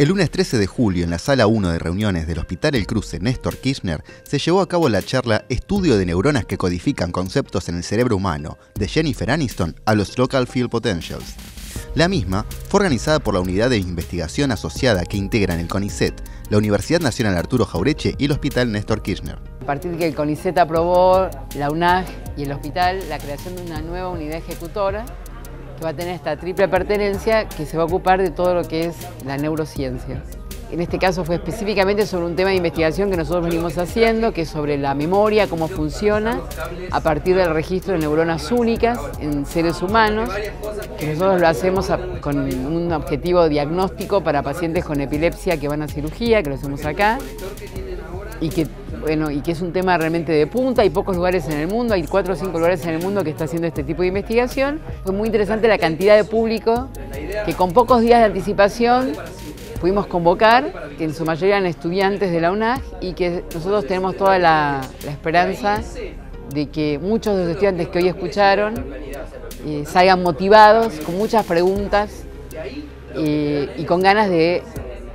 El lunes 13 de julio, en la sala 1 de reuniones del Hospital El Cruce Néstor Kirchner, se llevó a cabo la charla Estudio de neuronas que codifican conceptos en el cerebro humano, de Jennifer Aniston a los Local Field Potentials. La misma fue organizada por la unidad de investigación asociada que integran el CONICET, la Universidad Nacional Arturo Jaureche y el Hospital Néstor Kirchner. A partir de que el CONICET aprobó la UNAG y el hospital la creación de una nueva unidad ejecutora va a tener esta triple pertenencia que se va a ocupar de todo lo que es la neurociencia. En este caso fue específicamente sobre un tema de investigación que nosotros venimos haciendo, que es sobre la memoria, cómo funciona, a partir del registro de neuronas únicas en seres humanos, que nosotros lo hacemos con un objetivo diagnóstico para pacientes con epilepsia que van a cirugía, que lo hacemos acá, y que bueno, y que es un tema realmente de punta, hay pocos lugares en el mundo, hay cuatro o cinco lugares en el mundo que está haciendo este tipo de investigación. Fue muy interesante la cantidad de público que con pocos días de anticipación pudimos convocar, que en su mayoría eran estudiantes de la UNAG y que nosotros tenemos toda la, esperanza de que muchos de los estudiantes que hoy escucharon eh, salgan motivados, con muchas preguntas eh, y con ganas de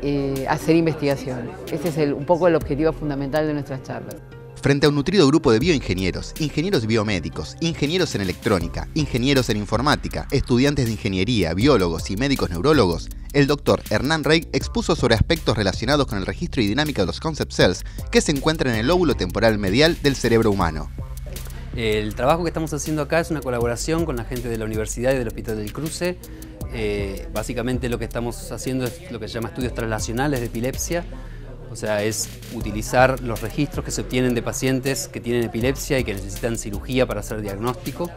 eh, hacer investigación. Ese es un poco el objetivo fundamental de nuestras charlas. Frente a un nutrido grupo de bioingenieros, ingenieros biomédicos, ingenieros en electrónica, ingenieros en informática, estudiantes de ingeniería, biólogos y médicos neurólogos, el doctor Hernán Rey expuso sobre aspectos relacionados con el registro y dinámica de los concept cells que se encuentran en el lóbulo temporal medial del cerebro humano. El trabajo que estamos haciendo acá es una colaboración con la gente de la Universidad y del Hospital del Cruce, eh, básicamente lo que estamos haciendo es lo que se llama estudios translacionales de epilepsia, o sea, es utilizar los registros que se obtienen de pacientes que tienen epilepsia y que necesitan cirugía para hacer diagnóstico.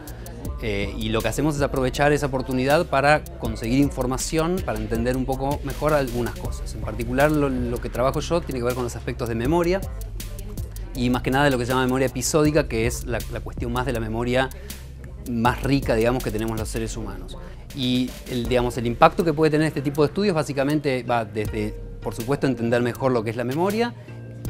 Eh, y lo que hacemos es aprovechar esa oportunidad para conseguir información, para entender un poco mejor algunas cosas. En particular, lo, que trabajo yo tiene que ver con los aspectos de memoria y más que nada de lo que se llama memoria episódica, que es la cuestión más de la memoria más rica, digamos, que tenemos los seres humanos. Y el, digamos, el impacto que puede tener este tipo de estudios básicamente va desde, por supuesto, entender mejor lo que es la memoria,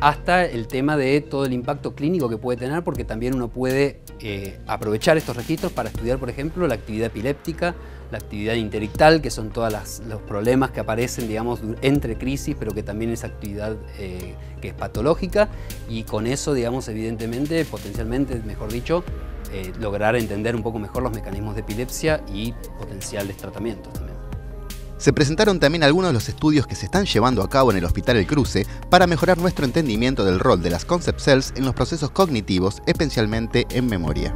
hasta el tema de todo el impacto clínico que puede tener, porque también uno puede eh, aprovechar estos registros para estudiar, por ejemplo, la actividad epiléptica, la actividad interictal, que son todos los problemas que aparecen, digamos, entre crisis, pero que también es actividad eh, que es patológica, y con eso, digamos, evidentemente, potencialmente, mejor dicho, eh, lograr entender un poco mejor los mecanismos de epilepsia y potenciales tratamientos también. Se presentaron también algunos de los estudios que se están llevando a cabo en el Hospital El Cruce para mejorar nuestro entendimiento del rol de las concept cells en los procesos cognitivos, especialmente en memoria.